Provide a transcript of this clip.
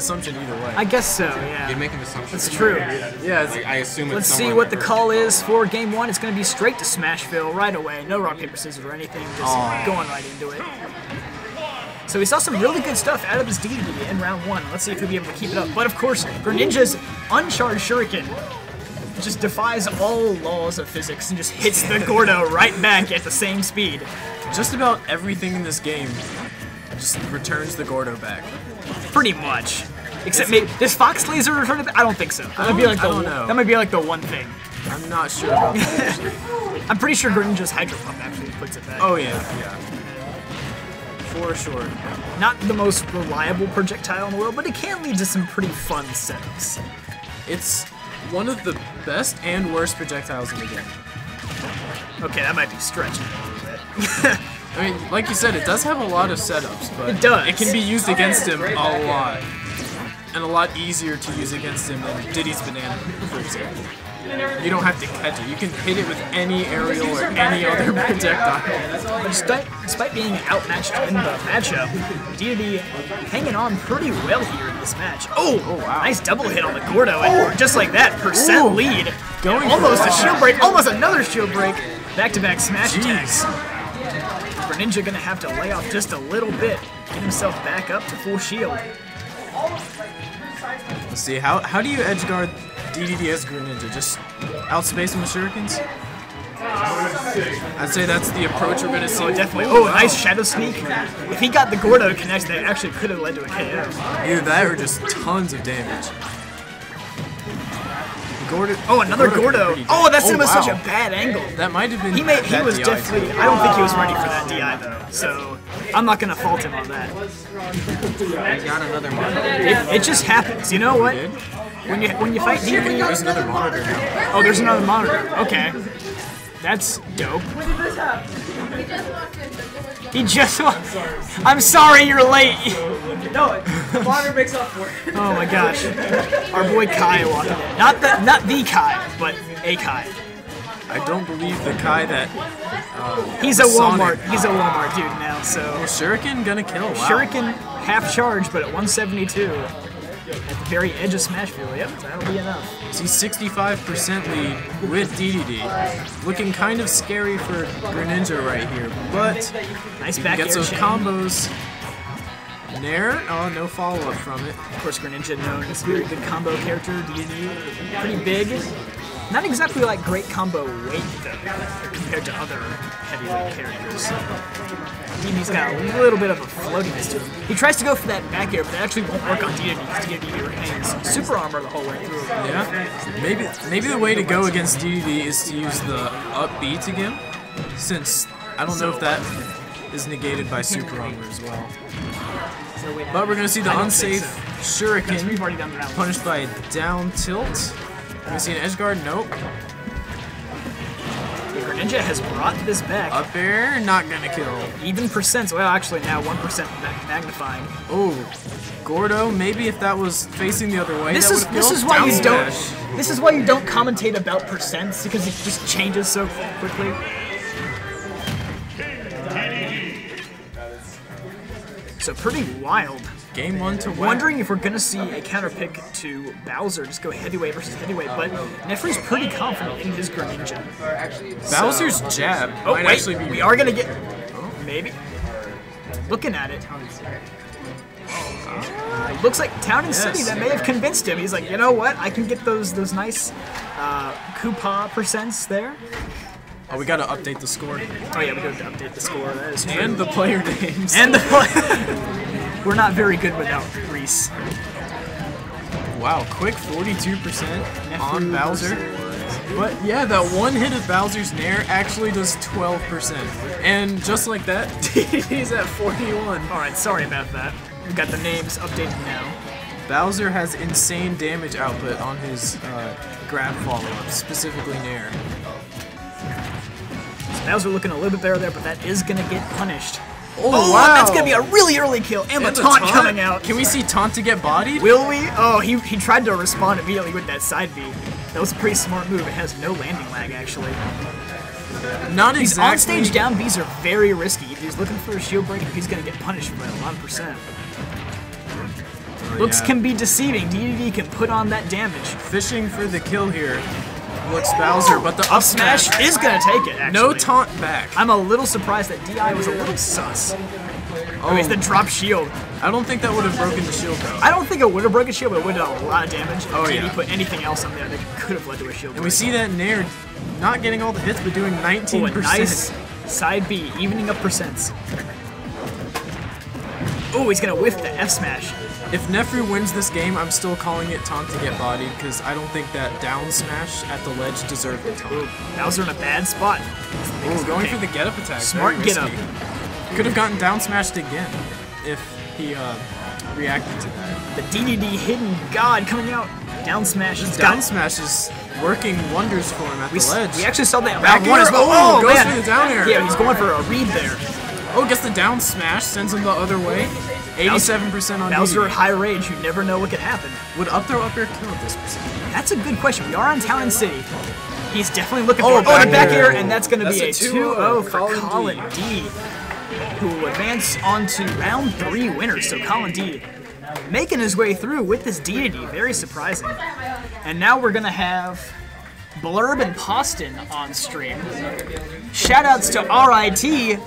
assumption either way. I guess so, yeah. You make an assumption. That's true. yeah, it's, Like, I assume Let's see what the call is for game one. It's going to be straight to Smashville right away. No rock, paper, scissors or anything. Just Aw. going right into it. So we saw some really good stuff out of his DD in round one. Let's see if he'll be able to keep it up. But of course, Greninja's uncharged Shuriken just defies all laws of physics and just hits the Gordo right back at the same speed. just about everything in this game just returns the Gordo back. Pretty much. Except maybe does Fox Laser return it? back? I don't think so. That might be like the I don't know. that might be like the one thing. I'm not sure about that. I'm pretty sure Greninja's Hydro Pump actually puts it back. oh yeah, yeah. For sure. Not the most reliable projectile in the world, but it can lead to some pretty fun setups. It's one of the best and worst projectiles in the game. Okay, that might be stretching a little bit. I mean, like you said, it does have a lot of setups, but It does. It can be used against him a lot, and a lot easier to use against him than Diddy's banana, for example. You don't have to catch it. You can hit it with any aerial or any other projectile. But despite, despite being outmatched in the matchup, DD hanging on pretty well here in this match. Oh, oh, wow. nice double hit on the Gordo, and just like that, percent Ooh. lead. Going And almost a shield break, almost another shield break. Back-to-back smash Jeez. attacks. Greninja gonna have to lay off just a little bit, get himself back up to full shield. Let's see, how, how do you edge guard DDDS Greninja? Just outspace him with shurikens? I'd say that's the approach we're going to see. Oh, definitely. Oh, a nice shadow sneak. If he got the Gordo connect, that actually could have led to a KO. Either that or just tons of damage. Gordo. Oh, another Gordo Gordo. Oh, in oh, with such a bad angle. That might have been. He made. He was DI, definitely. too. I don't think he was ready for that DI though. So I'm not gonna fault him on that. I got another monitor. It, it just happens. You know what? When you when you fight DD, There's another monitor now. oh, there's another monitor. Okay, that's dope. He just. wa- I'm sorry, you're late. No, the monitor makes up for it. Oh my gosh, our boy Kai walking in. Not the not the Kai, but a Kai. I don't believe the Kai that uh, He's a Sonic. Walmart. He's a Walmart dude now. So Shuriken gonna kill. Wow. Shuriken half charge, but at 172. At the very edge of Smashville. Yep, that'll be enough. See 65% lead with DDD. Looking kind of scary for Greninja right here, but Nice he back gets air those chain. combos. Nair? Oh, no follow up from it. Of course, Greninja known as a very good combo character. DD, pretty big. Not exactly like great combo weight though, compared to other heavyweight characters. DD's got a little bit of a floatiness to him. He tries to go for that back air, but that actually won't work on DD because DD remains super armor the whole way through. Yeah. Maybe maybe the way to go against DDD is to use the up B to him, since I don't know if that is negated by super armor as well. So wait, But we're gonna see the I unsafe so. Shuriken already done round one. punished by a down tilt. Can we see an edge guard? Nope. Greninja has brought this back. Up air, not gonna kill. Even percents, well actually now 1% magnifying. Oh, Gordo. Maybe if that was facing the other way, This that is this is why Down you don't this is why you don't commentate about percents because it just changes so quickly. So pretty wild. Game one to win. Wondering if we're gonna see a counter pick to Bowser, just go heavyweight versus heavyweight, but neffrw's pretty confident in his Greninja. Bowser's jab Oh might wait, actually be. we are gonna get maybe looking at it. It looks like Town and City that may have convinced him. He's like, you know what? I can get those those nice uh, Koopa percents there. Oh, we gotta update the score Oh yeah, we gotta update the score. That is true. and the player names. and the we're not very good without Reese. wow, quick 42% on Bowser. But yeah, that one hit of Bowser's Nair actually does 12%. And just like that, he's at 41. All right, sorry about that. We got the names updated now. Bowser has insane damage output on his uh, grab follow-up, specifically Nair. Bowser looking a little bit better there, but that is gonna get punished. Oh, Oh, wow! that's gonna be a really early kill, and, And the the taunt, coming out. Can we see Taunt to get bodied? Will we? Oh, he, he tried to respond immediately with that side B. That was a pretty smart move. It has no landing lag, actually. Not These exactly. on-stage down Bs are very risky. If he's looking for a shield break, he's gonna get punished by 11%. Looks yeah. can be deceiving. DDD can put on that damage. Fishing for the kill here. Looks Bowser, but the up Smash smash. is gonna take it. Actually. No taunt back. I'm a little surprised that Di was a little sus. Oh, he's the drop shield. I don't think that would have broken the shield though. I don't think it would have broken shield, but it would have done a lot of damage. Oh, If yeah. he put anything else on there that could have led to a shield. And we see that Nair not getting all the hits, but doing 19%. Oh, nice side B, evening up percents. Oh, he's gonna whiff the F smash. If neffrw wins this game, I'm still calling it taunt to get bodied because I don't think that down smash at the ledge deserved the taunt. Ooh, Bowser in a bad spot. Ooh, going for the get up attack. Smart very get up. Could have gotten down smashed again if he uh, reacted to that. The DDD hidden god coming out. Down smash. Down smash is working wonders for him at We, the ledge. we actually saw that Back round one as well. oh, Oh, goes man. for the down air. Yeah, he's going for a read there. oh, gets the down smash, sends him the other way. 87% on Bowser at high range, you never know what could happen. Would up throw up air kill at this percent? That's a good question. We are on Town and City. He's definitely looking Oh, for oh, the back back air. and that's going to be a That's 2-0 for Colin D. Colin D, who will advance on to round three winners. So Colin D making his way through with this deity, very surprising. And now we're going to have Blurb and Poston on stream. Shoutouts to RIT